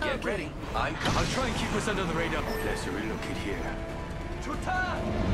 Get Okay. ready. I'm I'll try and keep us under the radar. Let's relocate here. I'm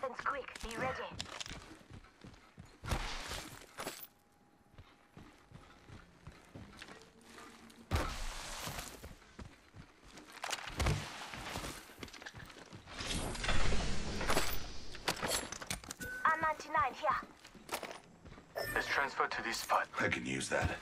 The battle happens quick. Be ready. I'm 99 here. Let's transfer to this spot. I can use that.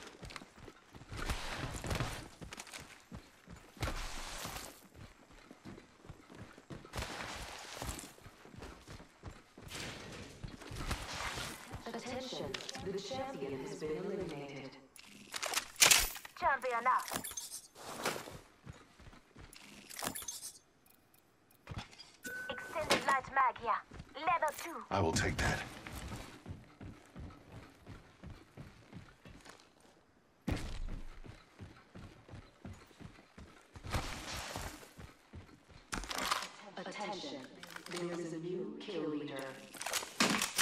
Champion has been eliminated. Champion out. Extended light mag here. Level 2. I will take that. Attention. There is a new kill leader.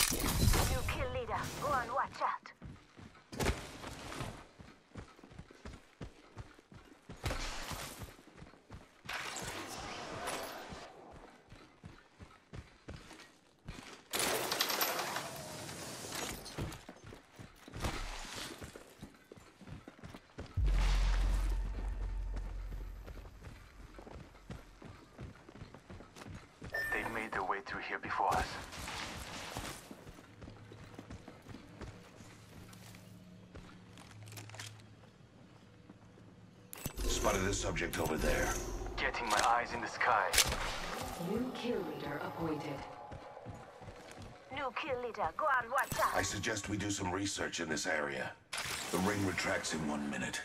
New kill leader. Go on, watch out. They've made their way through here before us. Spotted a subject over there. Getting my eyes in the sky. New kill leader appointed. New kill leader. Go on, watch out. I suggest we do some research in this area. The ring retracts in one minute.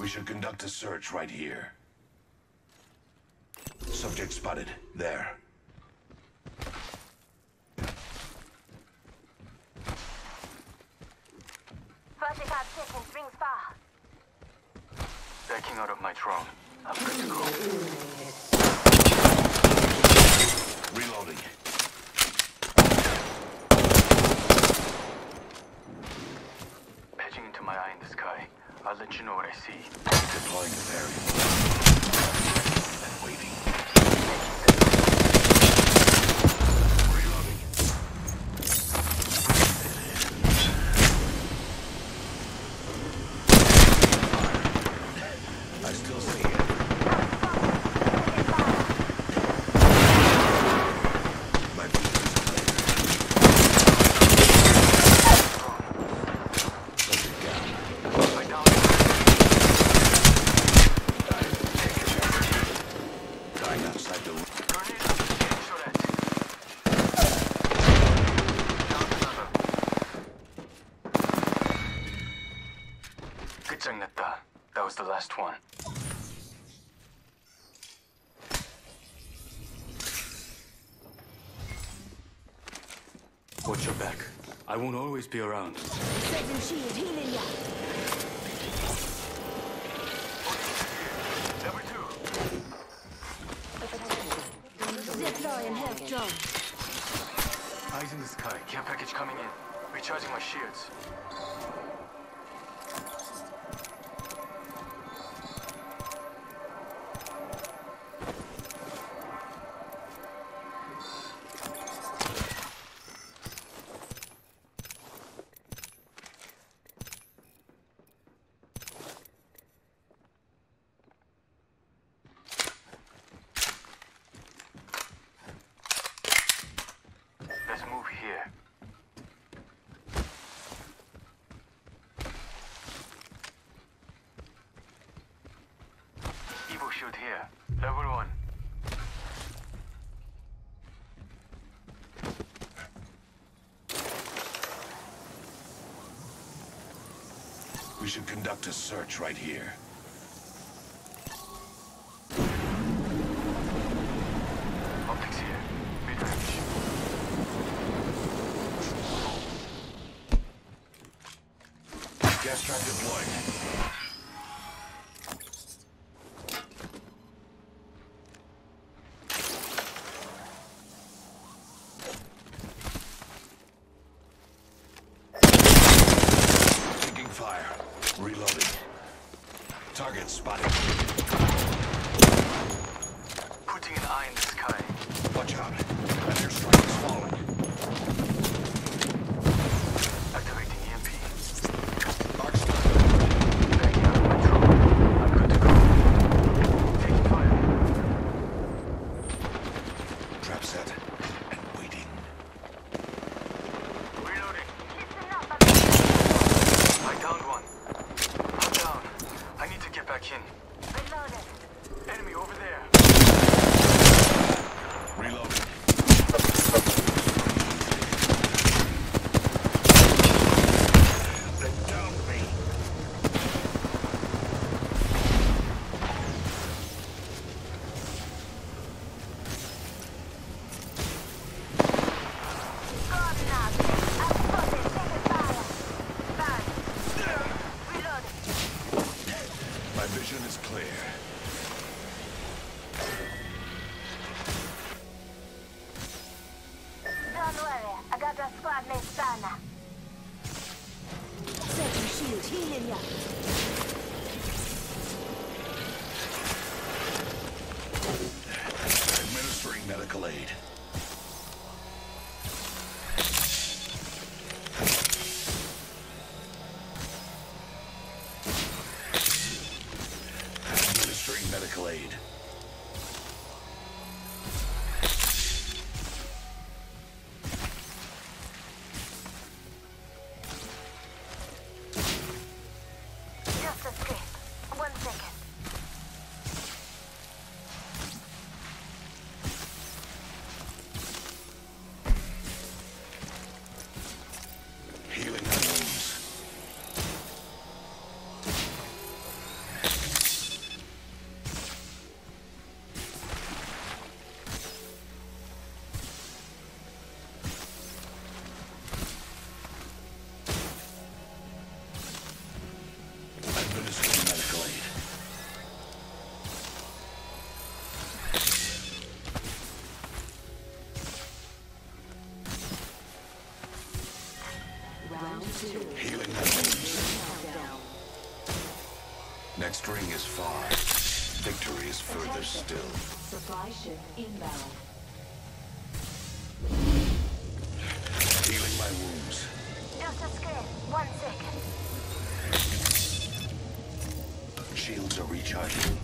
We should conduct a search right here. Subject spotted. There. 45 seconds. Rings far. Backing out of my drone. I'm good to go. Reloading. Patching into my eye in the sky. I'll let you know what I see. Deploying the variable. I won't always be around. Setting shield. Healing ya. Number two. Zip line health drone. Eyes in the sky. Care package coming in. Recharging my shields. Here. Level one. We should conduct a search right here. Spotted. Healing my wounds. Next ring is far. Victory is further still. Supply ship inbound. Healing my wounds. Just escape. One second. Shields are. Recharging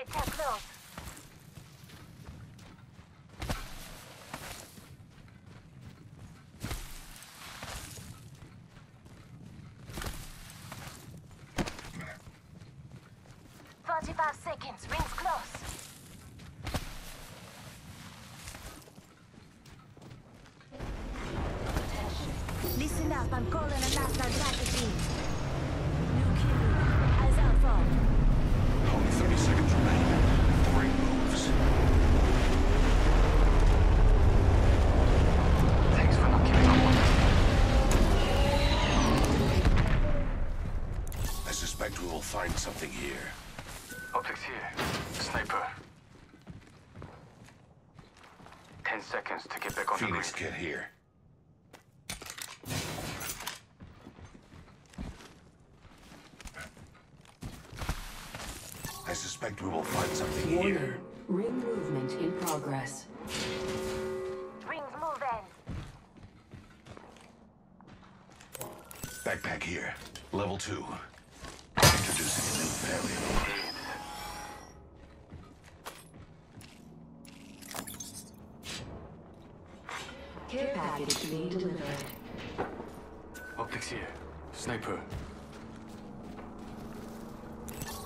minute till close. Forty-five seconds. Rings close. Attention. I'm calling a attack team. New kill. Eyes out for. Only 30 seconds remain. The ring moves. Thanks for not giving up on me. I suspect we will find something here. Optics here. Sniper. Ten seconds to get back on Phoenix the kit here. I suspect we will find something Warning. here. Ring movement in progress. Rings moving. Backpack here. Level two. Introducing a new variable. Care package being delivered. Optics here. Sniper.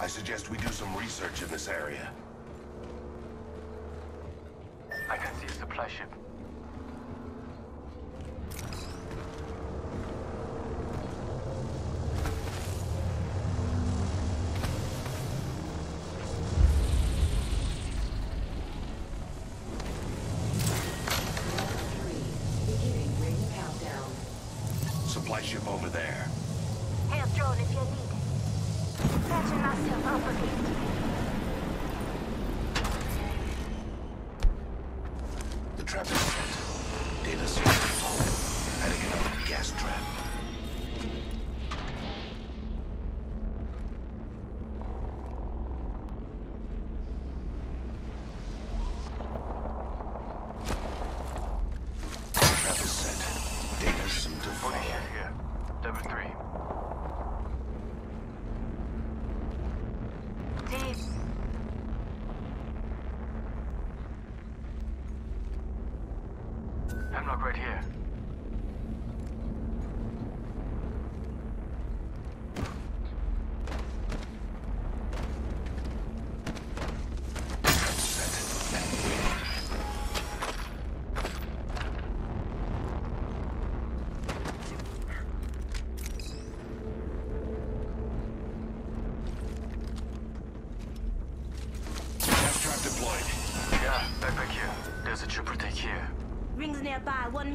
I suggest we do some research in this area. I can see a supply ship. Three. Beginning ring countdown. Supply ship over there. Here's drone if you need Sede Nacional Banguete.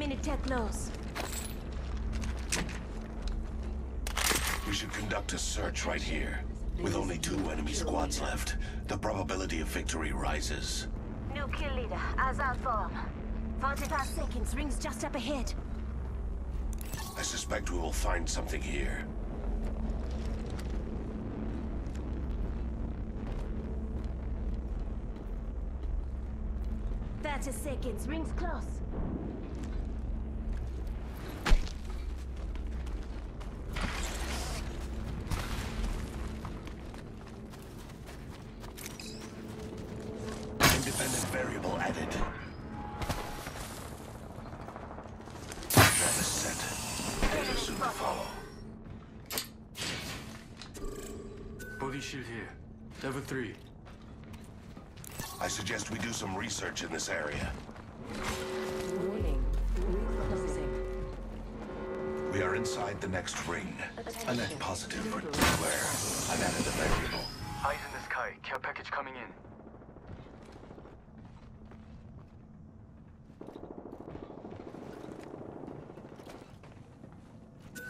Nearby. Minute till close. We should conduct a search right here. With only two enemy squads left, the probability of victory rises. New kill leader. Eyes out for him. 45 seconds. Rings just up ahead. I suspect we will find something here. Thirty seconds. Rings close. Independent variable added. Trap is set. Data soon to follow. Shield here. Level three. I suggest we do some research in this area. Warning. We are inside the next ring. A net positive for where I've added a variable. Eyes in the sky. Care package coming in.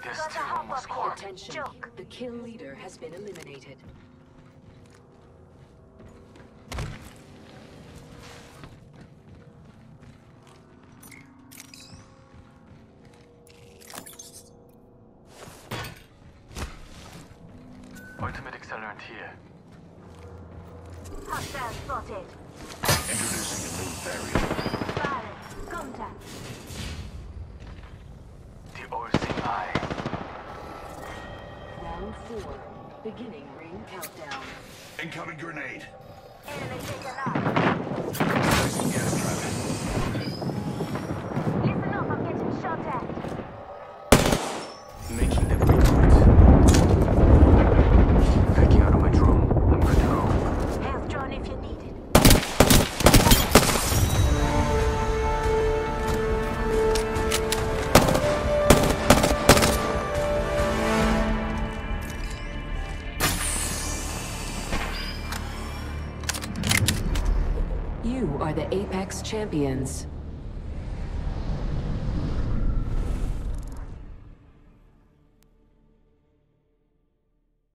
There's Got a hop one up squad. here. Attention. Joke. The kill leader has been eliminated. Ultimate accelerant here. Hostile spotted. Introducing a new variable. Silence. Contact. The. Round four. Beginning ring countdown. Incoming grenade. Enemy taken out. Champions.